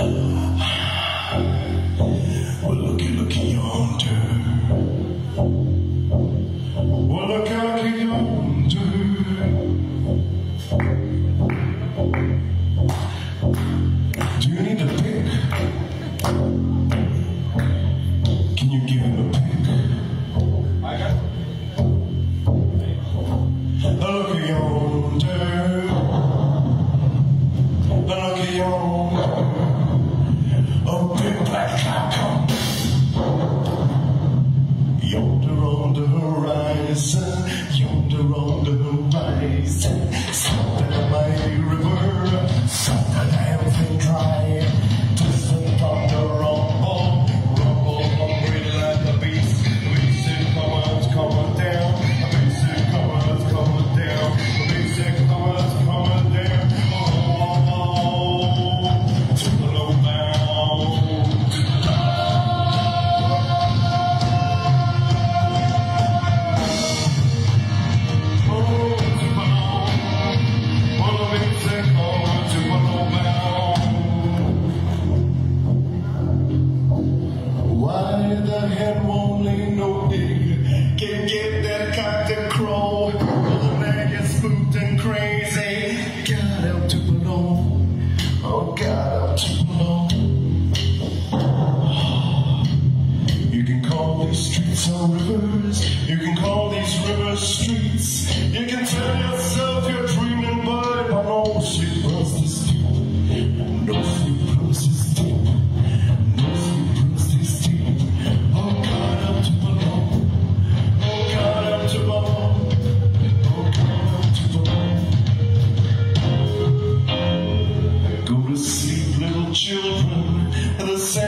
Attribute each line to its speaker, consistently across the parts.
Speaker 1: Well, looky, look yonder. Well, look out yonder. Do you need a pick? Can you give him a pick?
Speaker 2: I got
Speaker 1: Look yonder. Look yonder. the ways. No no no. Oh God, I'm too. Oh God, I'm too. Oh God, I'm too. Go to sleep, little children, the same.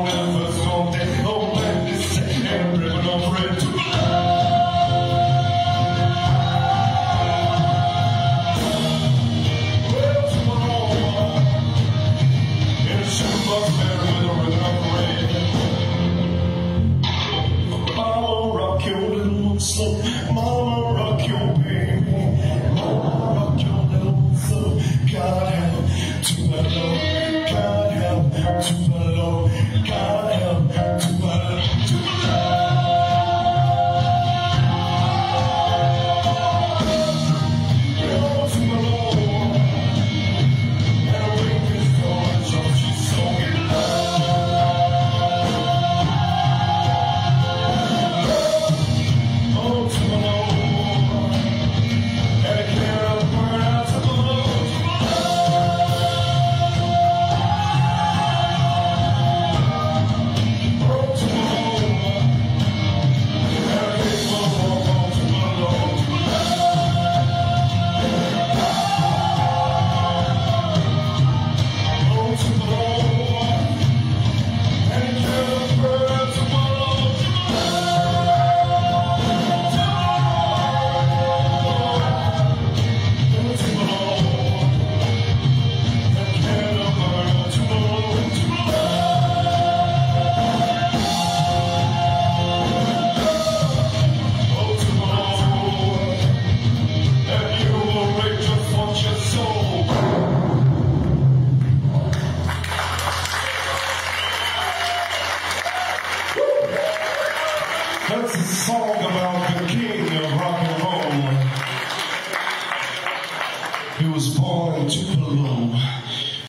Speaker 1: to my Lord, God help to Let's talk about.